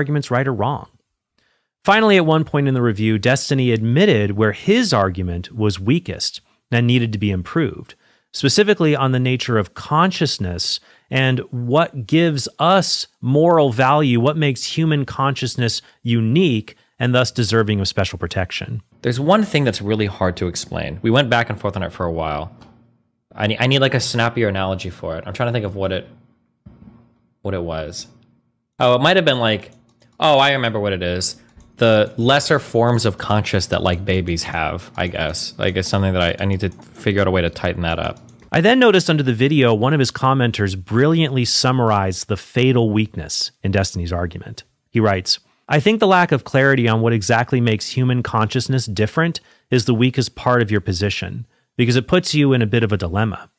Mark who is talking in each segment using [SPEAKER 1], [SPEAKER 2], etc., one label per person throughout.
[SPEAKER 1] argument's right or wrong. Finally, at one point in the review, Destiny admitted where his argument was weakest and needed to be improved, specifically on the nature of consciousness and what gives us moral value, what makes human consciousness unique and thus deserving of special protection.
[SPEAKER 2] There's one thing that's really hard to explain. We went back and forth on it for a while. I need, I need like a snappier analogy for it. I'm trying to think of what it what it was. Oh, it might have been like, oh, I remember what it is. The lesser forms of conscious that like babies have, I guess. Like it's something that I, I need to figure out a way to tighten that up.
[SPEAKER 1] I then noticed under the video, one of his commenters brilliantly summarized the fatal weakness in Destiny's argument. He writes, I think the lack of clarity on what exactly makes human consciousness different is the weakest part of your position, because it puts you in a bit of a dilemma.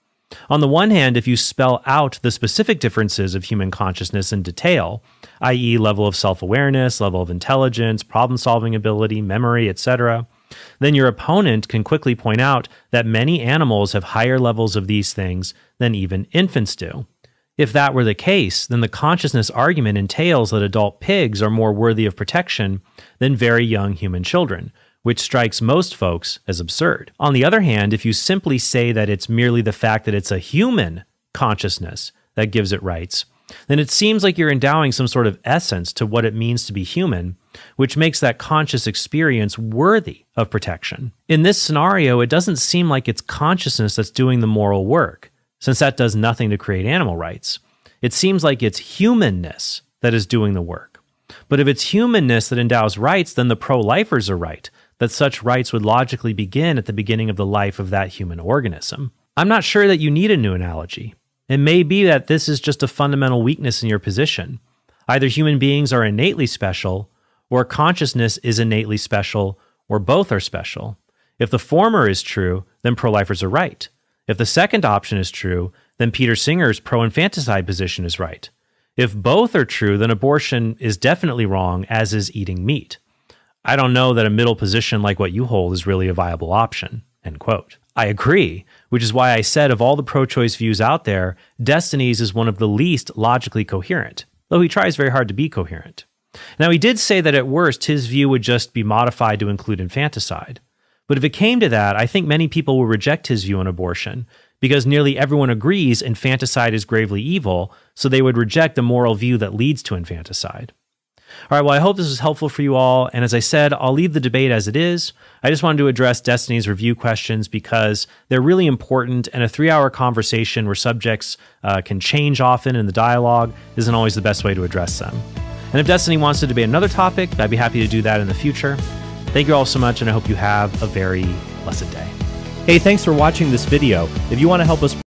[SPEAKER 1] On the one hand, if you spell out the specific differences of human consciousness in detail, i.e., level of self awareness, level of intelligence, problem solving ability, memory, etc., then your opponent can quickly point out that many animals have higher levels of these things than even infants do. If that were the case, then the consciousness argument entails that adult pigs are more worthy of protection than very young human children, which strikes most folks as absurd. On the other hand, if you simply say that it's merely the fact that it's a human consciousness that gives it rights, then it seems like you're endowing some sort of essence to what it means to be human, which makes that conscious experience worthy of protection. In this scenario, it doesn't seem like it's consciousness that's doing the moral work since that does nothing to create animal rights. It seems like it's humanness that is doing the work. But if it's humanness that endows rights, then the pro lifers are right that such rights would logically begin at the beginning of the life of that human organism. I'm not sure that you need a new analogy. It may be that this is just a fundamental weakness in your position. Either human beings are innately special, or consciousness is innately special, or both are special. If the former is true, then pro lifers are right. If the second option is true, then Peter Singer's pro infanticide position is right. If both are true, then abortion is definitely wrong, as is eating meat. I don't know that a middle position like what you hold is really a viable option. End quote. I agree, which is why I said of all the pro choice views out there, Destiny's is one of the least logically coherent, though he tries very hard to be coherent. Now, he did say that at worst, his view would just be modified to include infanticide. But if it came to that, I think many people will reject his view on abortion because nearly everyone agrees infanticide is gravely evil, so they would reject the moral view that leads to infanticide. All right, well, I hope this was helpful for you all. And as I said, I'll leave the debate as it is. I just wanted to address Destiny's review questions because they're really important, and a three hour conversation where subjects uh, can change often in the dialogue isn't always the best way to address them. And if Destiny wants to debate another topic, I'd be happy to do that in the future. Thank you all so much, and I hope you have a very blessed day.
[SPEAKER 3] Hey, thanks for watching this video. If you want to help us